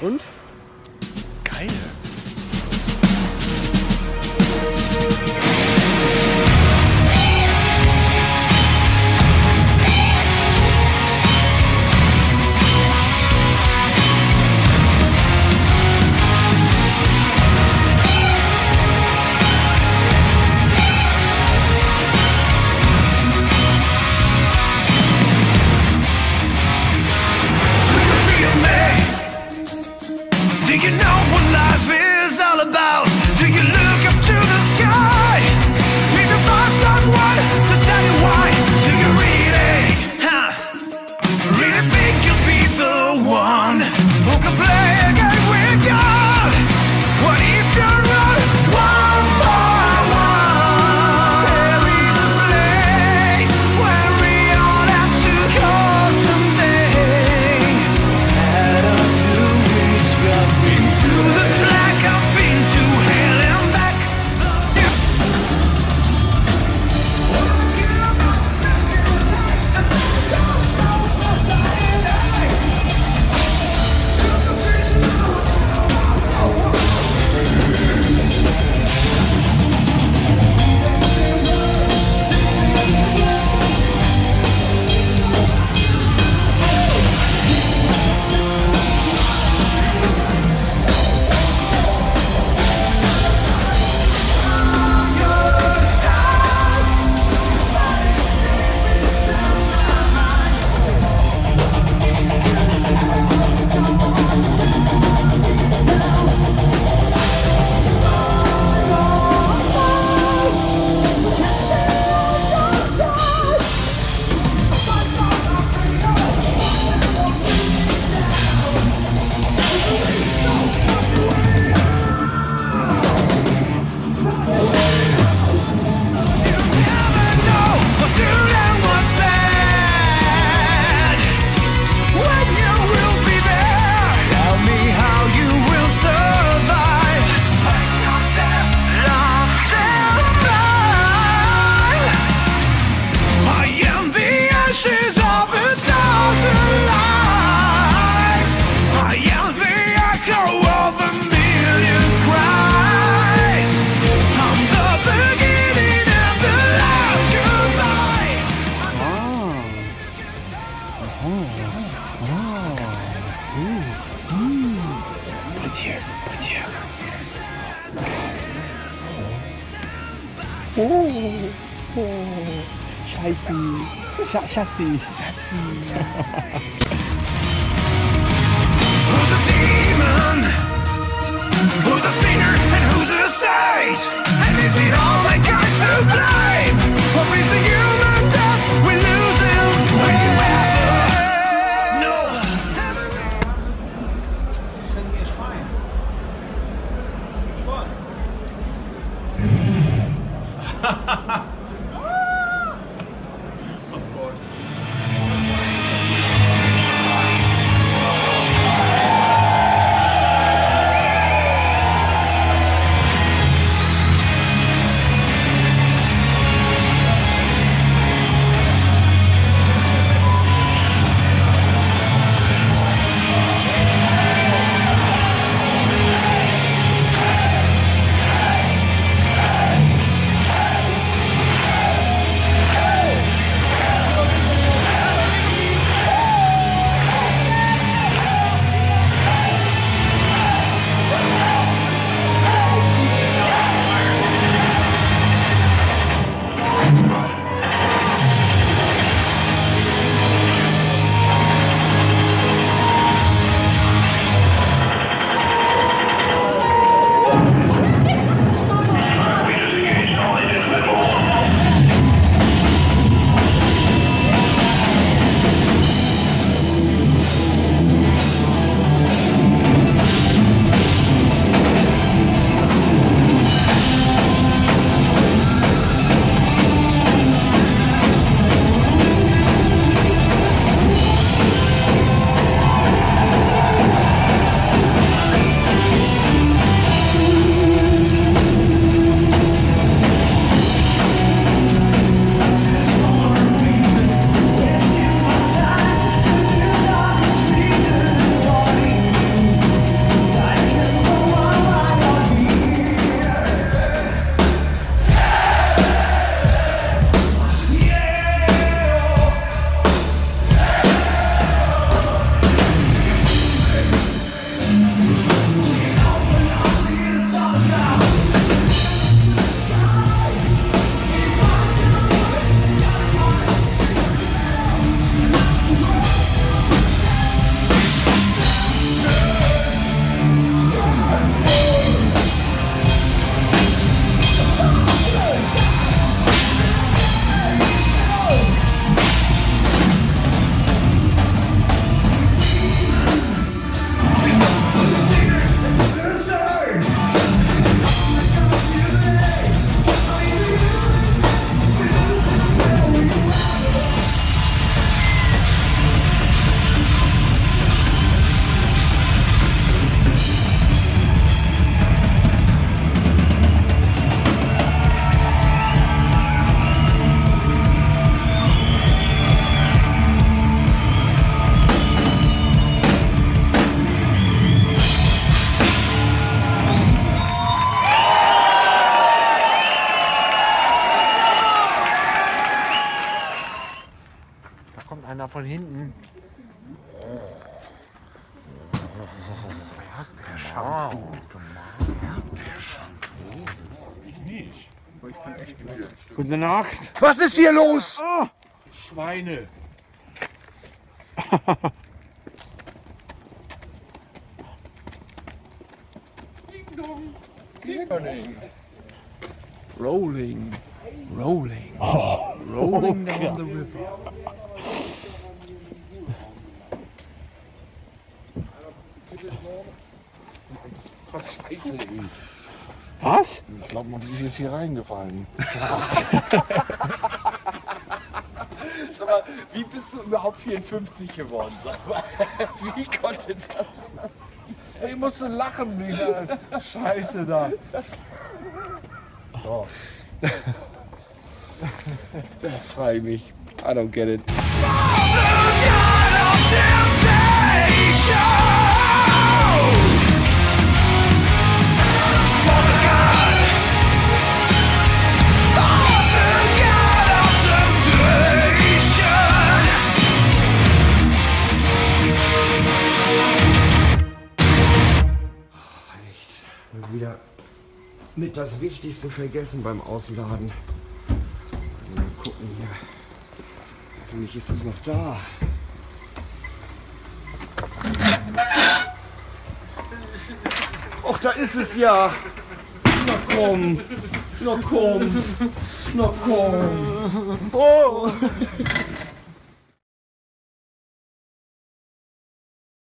Und? It's here. It's here. Oh, oh. Chassis. Ch chassis. Chassis. Von hinten. Gute Nacht. Was ist hier los? Schweine. Rolling. Rolling. Rolling down the river. Scheiße, ey. Was? Ich glaube, man ist jetzt hier reingefallen. Sag mal, wie bist du überhaupt 54 geworden? Sag mal, wie konnte das passieren? Ich musste lachen, dieser Scheiße da. Das frage ich mich. I don't get it. Mit das Wichtigste vergessen beim Ausladen. Mal gucken hier. Hoffentlich ist es noch da. Och, da ist es ja. Na komm. Na komm. Na komm. Oh.